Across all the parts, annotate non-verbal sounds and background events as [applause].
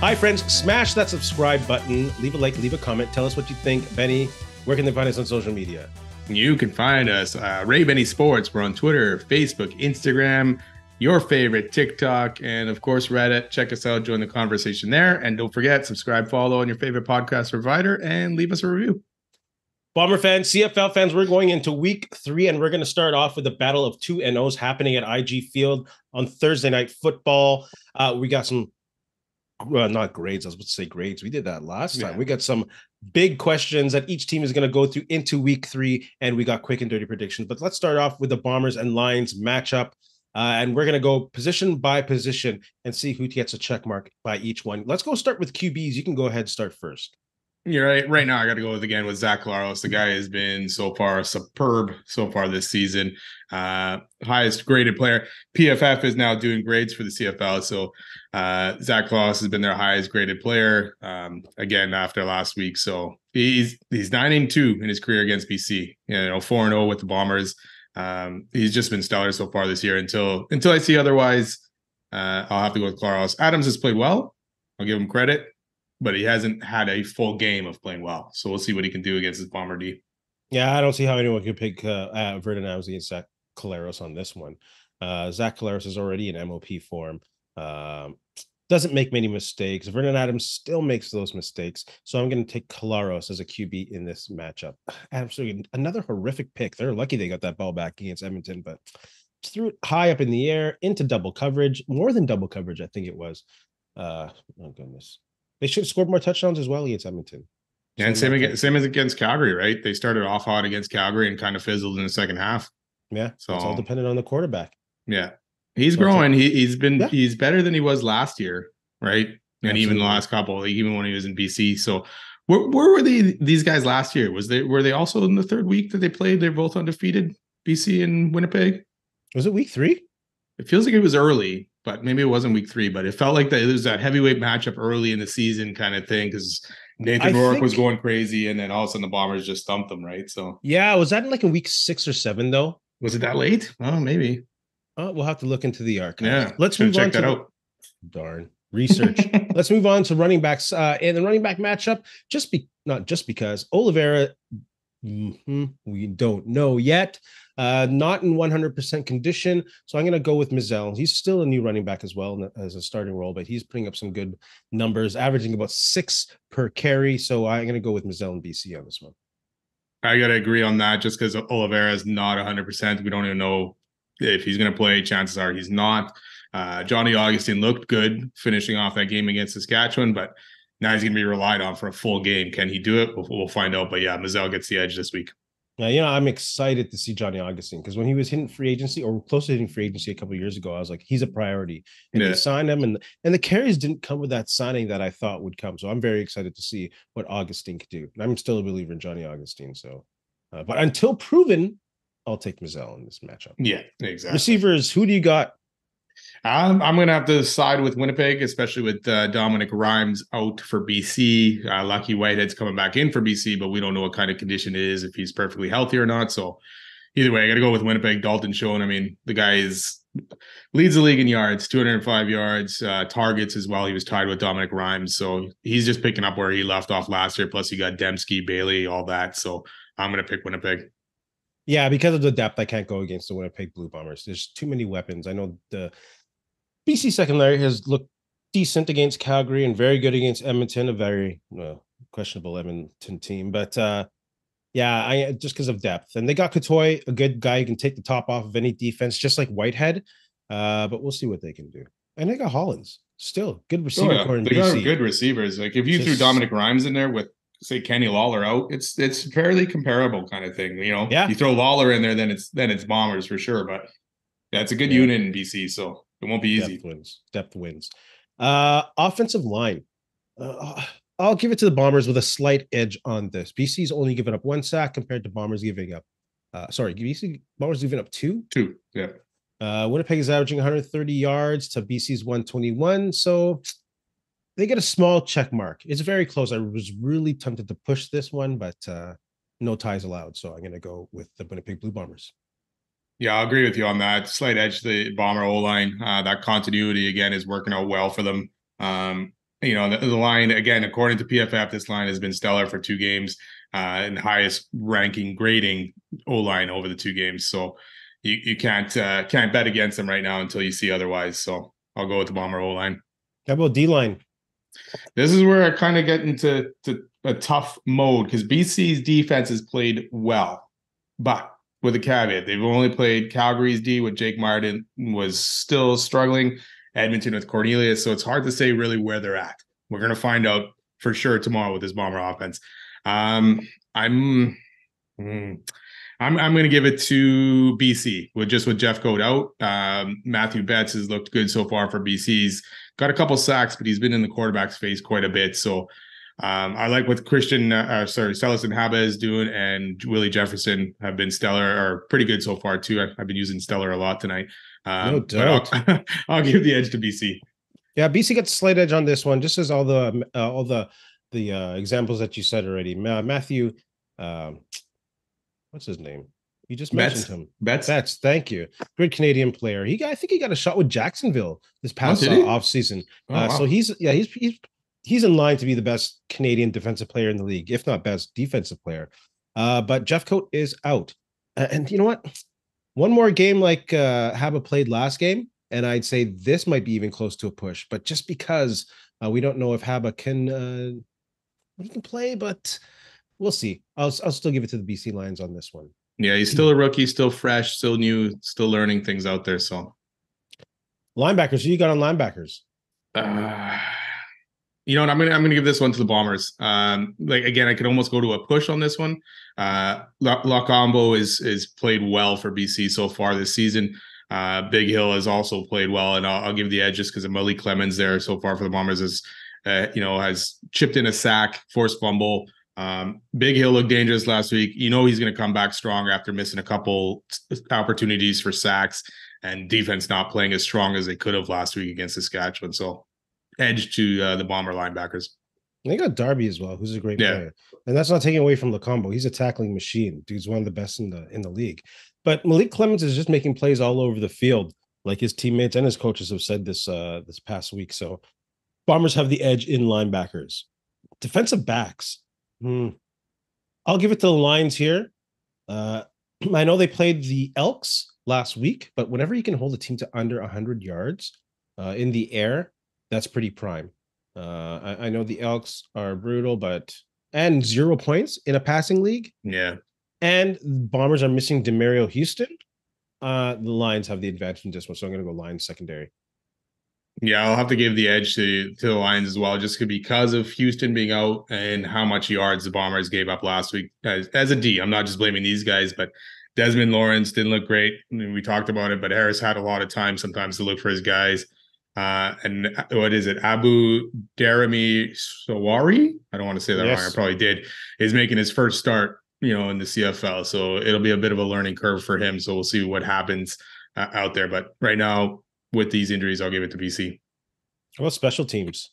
Hi, friends. Smash that subscribe button. Leave a like, leave a comment. Tell us what you think. Benny, where can they find us on social media? You can find us, uh, Ray Benny Sports. We're on Twitter, Facebook, Instagram, your favorite TikTok, and of course, Reddit. Check us out, join the conversation there. And don't forget, subscribe, follow on your favorite podcast provider, and leave us a review. Bomber fans, CFL fans, we're going into week three, and we're going to start off with the battle of two NOs happening at IG Field on Thursday night football. Uh, we got some well, not grades. I was about to say grades. We did that last time. Yeah. We got some big questions that each team is going to go through into week three, and we got quick and dirty predictions. But let's start off with the Bombers and Lions matchup. Uh, and we're going to go position by position and see who gets a check mark by each one. Let's go start with QBs. You can go ahead and start first. You're right. Right now, I got to go with again with Zach Collaros. The guy has been so far superb so far this season. Uh, highest graded player. PFF is now doing grades for the CFL. So uh, Zach Collaros has been their highest graded player um, again after last week. So he's he's nine and two in his career against BC. You know, four and zero with the Bombers. Um, he's just been stellar so far this year. Until until I see otherwise, uh, I'll have to go with Collaros. Adams has played well. I'll give him credit but he hasn't had a full game of playing well. So we'll see what he can do against his bomber D. Yeah, I don't see how anyone could pick uh, uh, Vernon Adams against Zach Collaros on this one. Uh, Zach Collaros is already in MOP form. Um, doesn't make many mistakes. Vernon Adams still makes those mistakes. So I'm going to take Collaros as a QB in this matchup. [sighs] Absolutely. Another horrific pick. They're lucky they got that ball back against Edmonton, but threw it high up in the air into double coverage, more than double coverage, I think it was. Uh, oh, goodness. They should have scored more touchdowns as well against Edmonton. Yeah, and same against, same as against Calgary, right? They started off hot against Calgary and kind of fizzled in the second half. Yeah, so it's all dependent on the quarterback. Yeah, he's growing. He he's been yeah. he's better than he was last year, right? And Absolutely. even the last couple, even when he was in BC. So where, where were they these guys last year? Was they were they also in the third week that they played? They're both undefeated, BC and Winnipeg. Was it week three? It feels like it was early, but maybe it wasn't week three. But it felt like that it was that heavyweight matchup early in the season kind of thing because Nathan Rourke think, was going crazy, and then all of a sudden the Bombers just stumped them, right? So yeah, was that in like in week six or seven though? Was it that late? Oh, maybe. Oh, we'll have to look into the archive. Yeah, let's move check on that to, out. Darn research. [laughs] let's move on to running backs uh, and the running back matchup. Just be not just because Oliveira, mm-hmm, we don't know yet. Uh, not in 100% condition. So I'm going to go with Mizzell. He's still a new running back as well as a starting role, but he's putting up some good numbers, averaging about six per carry. So I'm going to go with Mizzell and BC on this one. I got to agree on that just because Oliveira is not 100%. We don't even know if he's going to play. Chances are he's not. Uh, Johnny Augustine looked good finishing off that game against Saskatchewan, but now he's going to be relied on for a full game. Can he do it? We'll, we'll find out. But yeah, Mizzell gets the edge this week. Now, you know, I'm excited to see Johnny Augustine because when he was hitting free agency or close to hitting free agency a couple years ago, I was like, he's a priority. And yeah. they signed him, and and the carries didn't come with that signing that I thought would come. So I'm very excited to see what Augustine could do. And I'm still a believer in Johnny Augustine. So, uh, but until proven, I'll take Mizzell in this matchup. Yeah, exactly. Receivers, who do you got? I'm, I'm going to have to side with Winnipeg, especially with uh, Dominique Rhymes out for BC. Uh, Lucky Whitehead's coming back in for BC, but we don't know what kind of condition it is, if he's perfectly healthy or not. So either way, I got to go with Winnipeg. Dalton Schoen. I mean, the guy is leads the league in yards, 205 yards, uh, targets as well. He was tied with Dominique Rhymes. So he's just picking up where he left off last year. Plus, you got Demski, Bailey, all that. So I'm going to pick Winnipeg. Yeah, because of the depth, I can't go against the Winnipeg Blue Bombers. There's too many weapons. I know the BC secondary has looked decent against Calgary and very good against Edmonton, a very well, questionable Edmonton team. But uh, yeah, I just because of depth. And they got Cottoy, a good guy who can take the top off of any defense, just like Whitehead. Uh, but we'll see what they can do. And they got Hollins, still good receiver. Oh, yeah. They got good receivers. Like if you just, threw Dominique Rhymes in there with say Kenny Lawler out, it's it's fairly comparable kind of thing. You know, yeah. You throw Lawler in there, then it's then it's Bombers for sure. But yeah, it's a good yeah. unit in BC. So it won't be easy. Depth wins. Depth wins. Uh, offensive line. Uh, I'll give it to the Bombers with a slight edge on this. BC's only given up one sack compared to Bombers giving up. Uh, sorry, BC Bombers giving up two. Two. Yeah. Uh, Winnipeg is averaging 130 yards to BC's 121. So they get a small check mark. It's very close. I was really tempted to push this one, but uh, no ties allowed. So I'm going to go with the Winnipeg Blue Bombers. Yeah, I'll agree with you on that. Slight edge to the bomber O line. Uh, that continuity again is working out well for them. Um, you know, the, the, line again, according to PFF, this line has been stellar for two games uh, and highest ranking grading O line over the two games. So you, you can't uh, can't bet against them right now until you see otherwise. So I'll go with the Bomber O line. How about D line? This is where I kind of get into to a tough mode because BC's defense has played well, but with a caveat, they've only played Calgary's D with Jake Martin was still struggling. Edmonton with Cornelius. So it's hard to say really where they're at. We're going to find out for sure tomorrow with this Bomber offense. Um, I'm. Mm, I'm I'm going to give it to BC with just with Jeff Jeffcoat out. Um, Mathieu Betts has looked good so far for BC's got a couple sacks, but he's been in the quarterback's face quite a bit. So um, I like what Christian, uh, sorry, Celestin Haba is doing, and Willie Jefferson have been stellar or pretty good so far too. I, have been using stellar a lot tonight. Um, no doubt. I'll, [laughs] I'll, give the edge to BC. Yeah, BC got the slight edge on this one, just as all the uh, all the the uh, examples that you said already. Mathieu, um, what's his name? You just mentioned Betts. him. Betts. Betts. Thank you. Good Canadian player. He got, I think he got a shot with Jacksonville this oh, past oh, off season. Oh, uh, wow. So he's yeah he's he's he's in line to be the best Canadian defensive player in the league, if not best defensive player. Uh, but Jeffcoat is out, and you know what? one more game like uh, Haba played last game, and I'd say this might be even close to a push. But just because uh, we don't know if Haba can uh, he can play, but we'll see. I'll I'll still give it to the BC Lions on this one. Yeah, he's still a rookie, still fresh, still new, still learning things out there. So linebackers, who you got on linebackers? Uh, you know what? I'm gonna I'm gonna give this one to the Bombers. Um, like again, I could almost go to a push on this one. Uh, Lokombo is is played well for BC so far this season. Uh, Bighill has also played well, and I'll, I'll give the edge just because of Malik Clements there so far for the Bombers is, uh, you know, has chipped in a sack, forced fumble. Um, Bighill looked dangerous last week. You know he's going to come back strong after missing a couple opportunities for sacks and defense not playing as strong as they could have last week against Saskatchewan. So edge to uh, the Bomber linebackers. They got Darby as well, who's a great yeah. player, and that's not taking away from the combo. He's a tackling machine. Dude's one of the best in the in the league. But Malik Clements is just making plays all over the field, like his teammates and his coaches have said this uh this past week. So Bombers have the edge in linebackers. Defensive backs. Hmm. I'll give it to the Lions here. Uh, [clears throat] I know they played the Elks last week, but whenever you can hold a team to under 100 yards uh, in the air, that's pretty prime. Uh, I, I, know the Elks are brutal, but and zero points in a passing league. Yeah. And Bombers are missing Demerio Houston. Uh, the Lions have the advantage in this one, so I'm going to go Lions secondary. Yeah, I'll have to give the edge to, to the Lions as well, just because of Houston being out and how much yards the Bombers gave up last week. As, as a D, I'm not just blaming these guys, but Desmond Lawrence didn't look great. I mean, we talked about it, but Harris had a lot of time sometimes to look for his guys. Uh, and uh, what is it? Abu Darami Sawari? I don't want to say that yes. wrong. I probably did. Is making his first start, you know, in the CFL. So it'll be a bit of a learning curve for him. So we'll see what happens uh, out there. But right now, with these injuries, I'll give it to BC. How about special teams?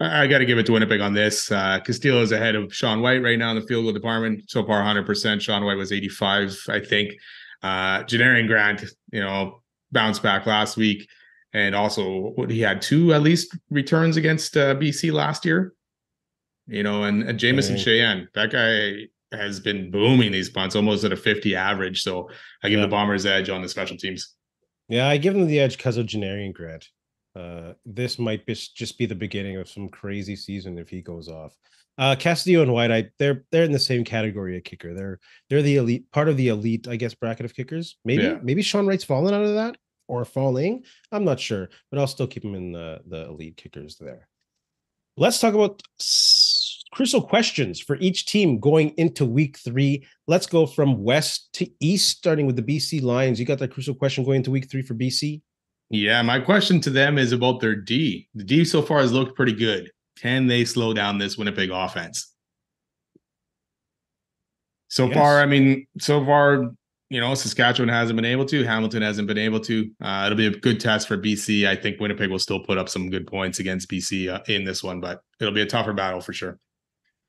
I, I got to give it to Winnipeg on this. Uh, Castillo is ahead of Sean Whyte right now in the field goal department. So far, 100%. Sean Whyte was 85, I think. Uh, Janarion Grant, you know, bounced back last week. And also, what, he had two at least returns against uh, BC last year. You know, and, and Jamieson mm. Sheahan, that guy has been booming these punts almost at a 50 average. So I give yeah. the Bombers edge on the special teams. Yeah, I give them the edge because of Janarion Grant. Uh, this might be, just be the beginning of some crazy season if he goes off. Uh, Castillo and Whyte, I they're they're in the same category of kicker. They're they're the elite part of the elite, I guess, bracket of kickers. Maybe yeah. maybe Sean Wright's fallen out of that or falling. I'm not sure, but I'll still keep him in the the elite kickers there. Let's talk about crucial questions for each team going into week three. Let's go from west to east, starting with the BC Lions. You got that crucial question going into week three for BC? Yeah, my question to them is about their D. The D so far has looked pretty good. Can they slow down this Winnipeg offense? So yes. far, I mean, so far, you know, Saskatchewan hasn't been able to. Hamilton hasn't been able to. Uh, it'll be a good test for BC. I think Winnipeg will still put up some good points against BC uh, in this one, but it'll be a tougher battle for sure.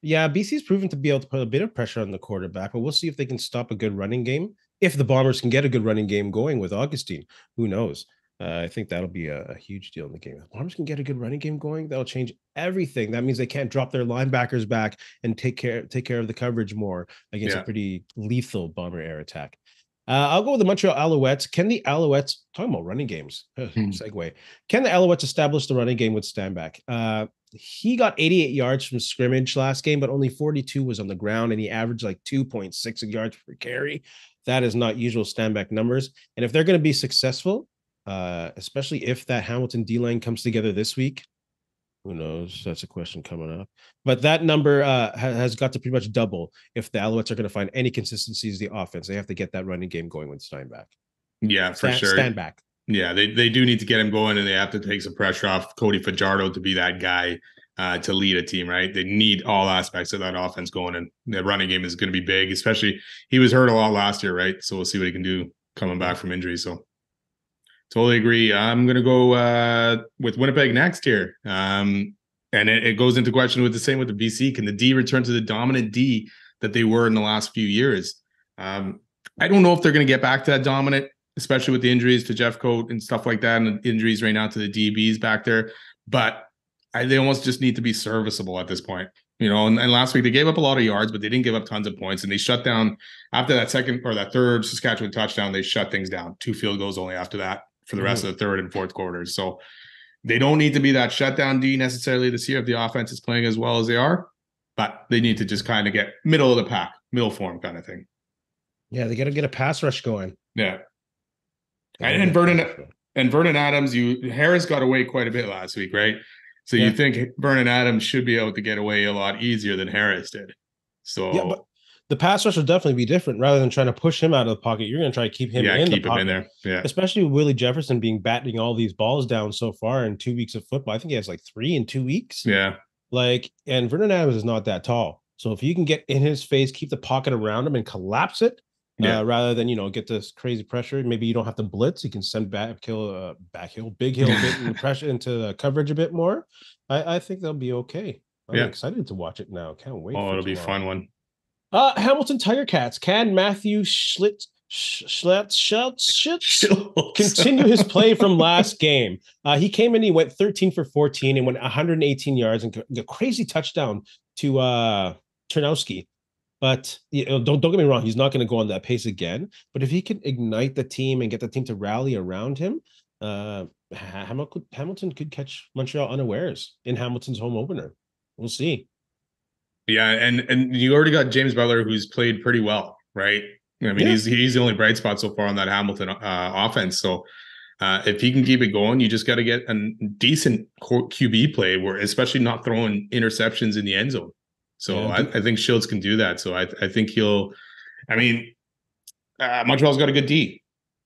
Yeah, BC's proven to be able to put a bit of pressure on the quarterback, but we'll see if they can stop a good running game. If the Bombers can get a good running game going with Augustine, who knows? Uh, I think that'll be a, a, huge deal in the game. the Bombers can get a good running game going. That'll change everything. That means they can't drop their linebackers back and take care take care of the coverage more against yeah. a pretty lethal bomber air attack. Uh, I'll go with the Montreal Alouettes. Can the Alouettes talking about running games? Hmm. Segue. Can the Alouettes establish the running game with Stanback? Uh, he got 88 yards from scrimmage last game, but only 42 was on the ground, and he averaged like 2.6 yards per carry. That is not usual Stanback numbers. And if they're going to be successful, uh, especially if that Hamilton D line comes together this week, who knows? That's a question coming up. But that number uh, has got to pretty much double if the Alouettes are going to find any consistencies in the offense. They have to get that running game going with Stanback. Yeah, for stand, sure. Stand back. Yeah, they, they do need to get him going and they have to take some pressure off Cody Fajardo to be that guy uh, to lead a team, right? They need all aspects of that offense going and the running game is going to be big, especially he was hurt a lot last year, right? So we'll see what he can do coming back from injury. So totally agree. I'm going to go uh, with Winnipeg next here. Um, and it, it, goes into question with the same with the BC. Can the D return to the dominant D that they were in the last few years? Um, I don't know if they're going to get back to that dominant especially with the injuries to Jeffcoat and stuff like that, and injuries right now to the DBs back there. But I, they almost just need to be serviceable at this point. You know, and, and, last week they gave up a lot of yards, but they didn't give up tons of points. And they shut down after that second or that third Saskatchewan touchdown, they shut things down. Two field goals only after that for the rest mm-hmm. of the third and fourth quarters. So they don't need to be that shutdown D necessarily this year if the offense is playing as well as they are, but they need to just kind of get middle of the pack, middle form kind of thing. Yeah, they got to get a pass rush going. Yeah. And, and Vernon and Vernon Adams, you Harris got away quite a bit last week, right? So yeah. you think Vernon Adams should be able to get away a lot easier than Harris did. So yeah, but the pass rush will definitely be different. Rather than trying to push him out of the pocket, you're going to try to keep him yeah, in keep the pocket. him in there. Yeah, especially with Willie Jefferson being batting all these balls down so far in two weeks of football. I think he has like three in two weeks. Yeah, like and Vernon Adams is not that tall. So if you can get in his face, keep the pocket around him, and collapse it, yeah. Uh, rather than you know get this crazy pressure. Maybe you don't have to blitz. You can send back hill, uh, back hill, big hill, [laughs] pressure into the coverage a bit more. I, I think they'll be okay. I'm yeah. excited to watch it now. Can't wait. Oh, it'll tomorrow. be a fun one. Uh, Hamilton Tiger Cats. Can Matthew Schlitz Schlitz Schultz continue his play from [laughs] last game? Uh, he came in. He went 13 for 14 and went 118 yards and a crazy touchdown to uh Ternowski. But you know, don't don't get me wrong, he's not going to go on that pace again. But if he can ignite the team and get the team to rally around him, uh, Hamilton Hamilton could catch Montreal unawares in Hamilton's home opener. We'll see. Yeah, and and you already got James Butler, who's played pretty well, right? I mean, yeah. he's he's the only bright spot so far on that Hamilton uh, offense. So uh, if he can keep it going, you just got to get a decent QB play, where especially not throwing interceptions in the end zone. So yeah. I, I, think Shields can do that. So I, I think he'll. I mean, uh, Montreal's got a good D.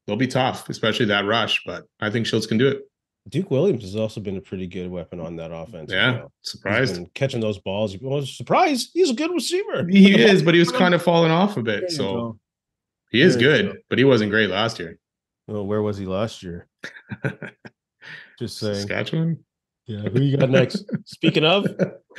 They'll be tough, especially that rush. But I think Shields can do it. Duke Williams has also been a pretty good weapon on that offense. Yeah, you know. surprised catching those balls. Well, surprise! He's a good receiver. He is, but he was kind of falling off a bit. So he is good, but he wasn't great last year. Well, where was he last year? [laughs] Just saying. Saskatchewan. Yeah, who you got next? [laughs] Speaking of,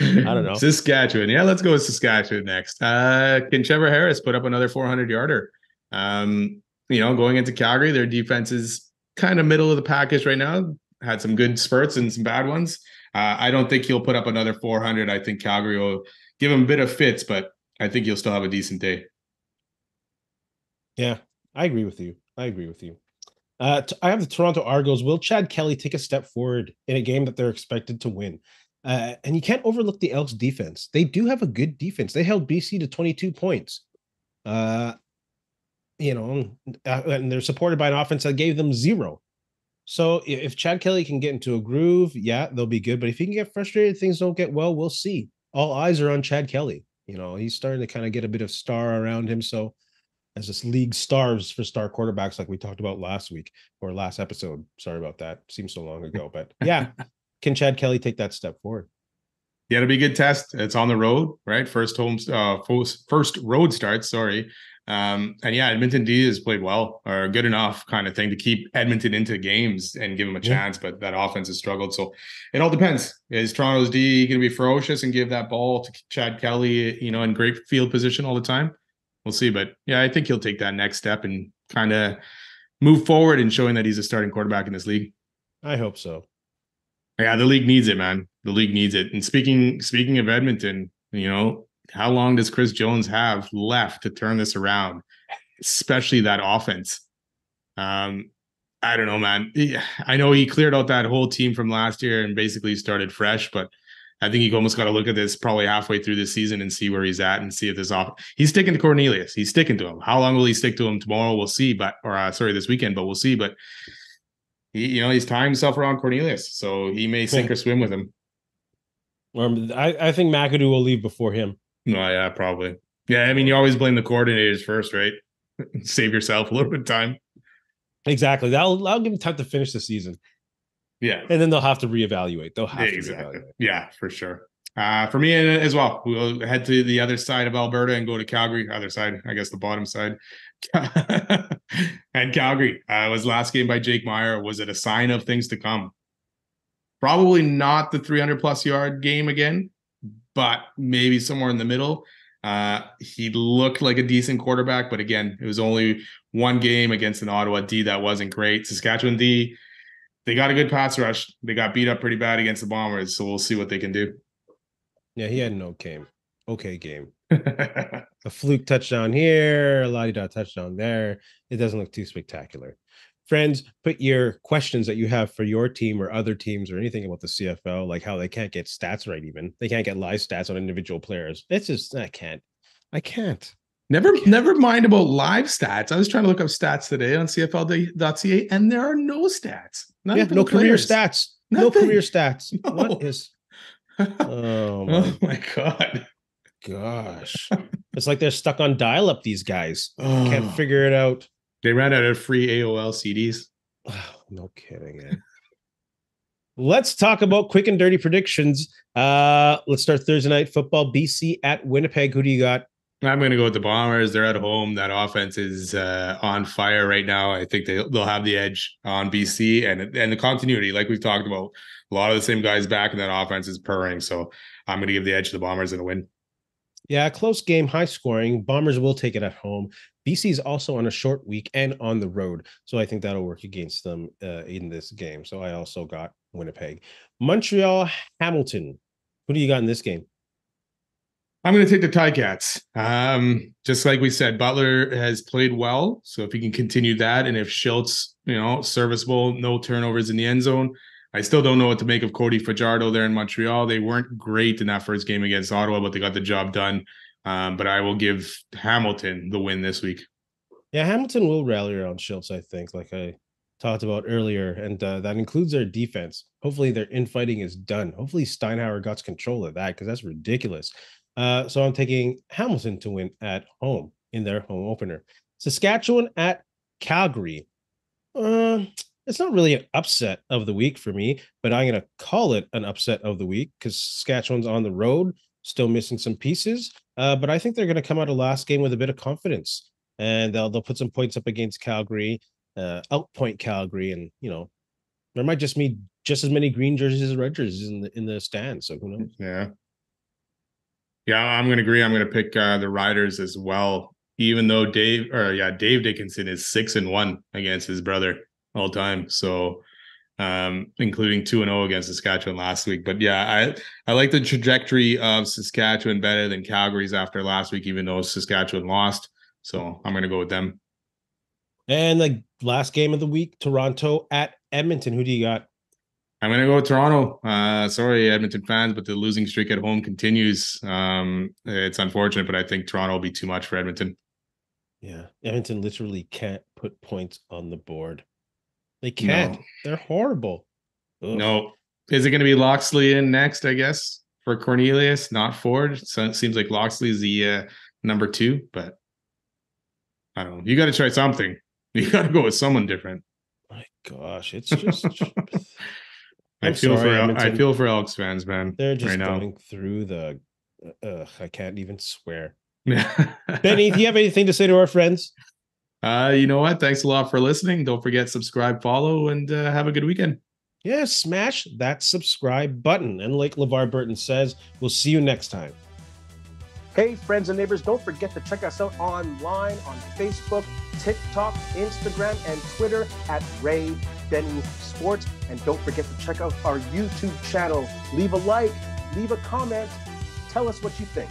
I don't know. Saskatchewan. Yeah, let's go with Saskatchewan next. Uh, can Trevor Harris put up another 400 yarder? Um, you know, going into Calgary, their defense is kind of middle of the package right now. Had some good spurts and some bad ones. Uh, I don't think he'll put up another 400. I think Calgary will give him a bit of fits, but I think he'll still have a decent day. Yeah, I agree with you. I agree with you. Uh, I have the Toronto Argos. Will Chad Kelly take a step forward in a game that they're expected to win? Uh, and you can't overlook the Elks defense. They do have a good defense. They held BC to 22 points. Uh, you know, uh, and they're supported by an offense that gave them zero. So if Chad Kelly can get into a groove, yeah, they'll be good. But if he can get frustrated, things don't get well, we'll see. All eyes are on Chad Kelly. You know, he's starting to kind of get a bit of star around him. So as this league stars for star quarterbacks, like we talked about last week or last episode. Sorry about that. Seems so long ago, but yeah, [laughs] can Chad Kelly take that step forward? Yeah, it'll be a good test. It's on the road, right? First home, uh, first road start. Sorry, um, and yeah, Edmonton D has played well or good enough kind of thing to keep Edmonton into games and give them a chance, yeah. but that offense has struggled. So it all depends. Is Toronto's D going to be ferocious and give that ball to Chad Kelly, you know, in great field position all the time? we'll see. But yeah, I think he'll take that next step and kind of move forward in showing that he's a starting quarterback in this league. I hope so. Yeah, the league needs it, man. The league needs it. And speaking speaking of Edmonton, you know, how long does Chris Jones have left to turn this around, especially that offense? Um, I don't know, man. I know he cleared out that whole team from last year and basically started fresh, but I think you almost got to look at this probably halfway through the season and see where he's at and see if this off. He's sticking to Cornelius. He's sticking to him. How long will he stick to him tomorrow? We'll see. But or uh, sorry, this weekend, but we'll see. But he, you know, he's tying himself around Cornelius, so he may sink or swim with him. Um, I, I think McAdoo will leave before him. No, yeah, probably. Yeah, I mean, you always blame the coordinators first, right? [laughs] Save yourself a little bit of time. Exactly. That'll, that'll give them time to finish the season. Yeah. And then they'll have to reevaluate. They'll have exactly. to reevaluate. Yeah, for sure. Uh, for me as well, we'll head to the other side of Alberta and go to Calgary. Other side, I guess the bottom side. [laughs] and Calgary uh, was last game by Jake Maier. Was it a sign of things to come? Probably not the 300 plus yard game again, but maybe somewhere in the middle. Uh, he looked like a decent quarterback, but again, it was only one game against an Ottawa D that wasn't great. Saskatchewan D, they got a good pass rush. They got beat up pretty bad against the Bombers, so we'll see what they can do. Yeah, he had an okay, okay game. [laughs] a fluke touchdown here, a la da touchdown there. It doesn't look too spectacular. Friends, put your questions that you have for your team or other teams or anything about the CFL, like how they can't get stats right, even they can't get live stats on individual players. It's just I can't. I can't. Never, never mind about live stats. I was trying to look up stats today on CFL.ca, and there are no stats. Yeah, no career stats. Nothing. No career stats. No. What is? [laughs] Oh my, oh my god! Gosh, it's like they're stuck on dial-up. These guys oh. [sighs] can't figure it out. They ran out of free AOL CDs. Oh, [sighs] no kidding. Man. [laughs] let's talk about quick and dirty predictions. Uh, let's start Thursday night football. BC at Winnipeg. Who do you got? I'm going to go with the Bombers. They're at home. That offense is uh, on fire right now. I think they they'll have the edge on BC and and the continuity, like we've talked about. A lot of the same guys back and that offense is purring. So I'm going to give the edge to the Bombers in a win. Yeah, close game, high scoring. Bombers will take it at home. BC is also on a short week and on the road, so I think that'll work against them uh, in this game. So I also got Winnipeg, Montreal, Hamilton. Who do you got in this game? I'm going to take the Ticats. Um, just like we said, Butler has played well, so if he can continue that, and if Shiltz, you know, serviceable, no turnovers in the end zone, I still don't know what to make of Cody Fajardo there in Montreal. They weren't great in that first game against Ottawa, but they got the job done. Um, but I will give Hamilton the win this week. Yeah, Hamilton will rally around Shiltz, I think, like I talked about earlier, and uh, that includes their defense. Hopefully, their infighting is done. Hopefully, Steinauer got control of that because that's ridiculous. Uh, so I'm taking Hamilton to win at home in their home opener. Saskatchewan at Calgary. Uh, it's not really an upset of the week for me, but I'm going to call it an upset of the week because Saskatchewan's on the road, still missing some pieces. Uh, but I think they're going to come out of last game with a bit of confidence, and they'll they'll put some points up against Calgary, uh, outpoint Calgary, and you know there might just be just as many green jerseys as red jerseys in the in the stand. So who knows? Yeah, yeah, I'm going to agree. I'm going to pick uh, the Riders as well. Even though Dave or yeah, Dave Dickenson is six and one against his brother all time. So um, including two and zero oh against Saskatchewan last week. But yeah, I I like the trajectory of Saskatchewan better than Calgary's after last week, even though Saskatchewan lost. So I'm going to go with them. And the last game of the week, Toronto at Edmonton. Who do you got? I'm going to go with Toronto. Uh, sorry, Edmonton fans, but the losing streak at home continues. Um, it's unfortunate, but I think Toronto will be too much for Edmonton. Yeah, Edmonton literally can't put points on the board. They can't. No. They're horrible. Ugh. No. Is it going to be Locksley in next? I guess for Cornelius, not Ford. So it seems like Locksley is the uh, number two, but I don't know. You got to try something. [laughs] You got to go with someone different. My gosh, it's just. [laughs] I feel sorry, for I feel for Elks fans, man. They're just right going now. through the. Uh, I can't even swear. [laughs] Benny, do you have anything to say to our friends? Uh, you know what? Thanks a lot for listening. Don't forget subscribe, follow, and uh, have a good weekend. Yeah, smash that subscribe button. And like LeVar Burton says, we'll see you next time. Hey, friends and neighbors, don't forget to check us out online on Facebook, TikTok, Instagram, and Twitter at Ray Benny Sports. And don't forget to check out our YouTube channel. Leave a like, leave a comment, tell us what you think.